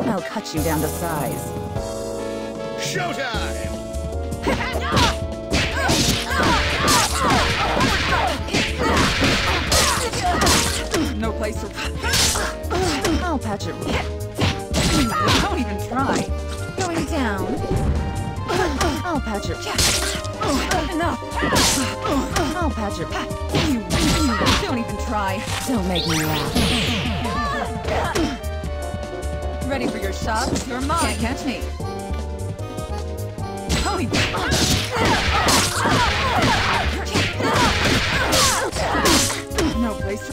I'll cut you down to size. Showtime! No place for... I'll patch it. Don't even try. Going down. I'll patch it. Enough. I'll patch it. You, you, don't even try. Don't make me laugh. Ready for your shots? You're mine. Can't catch me. No place to...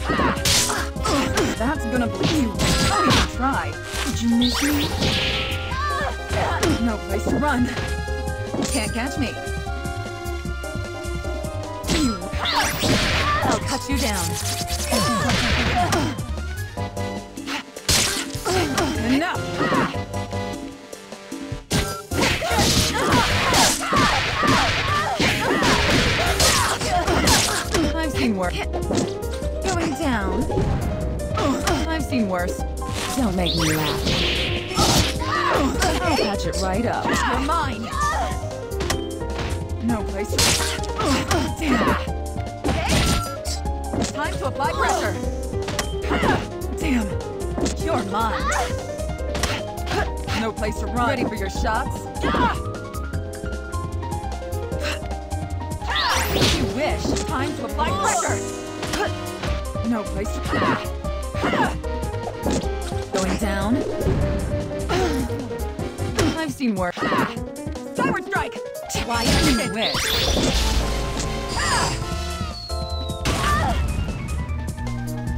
That's gonna bleed you. Don't even try. Did you miss me? No place to run. Can't catch me. I'll cut you down. Seen worse. Going down. Oh, I've seen worse. Don't make me laugh. I'll patch it right up. You're mine. No place. Damn. Time to apply pressure. Damn. You're mine. No place to run. Ready for your shots? Time to apply pressure. No place to Going down. I've seen worse. Skyward strike. Why you wish?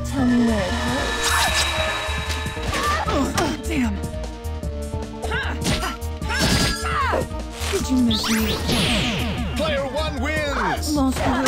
Tell me where it hurts. Damn. Did you miss me? Player one wins! Lost my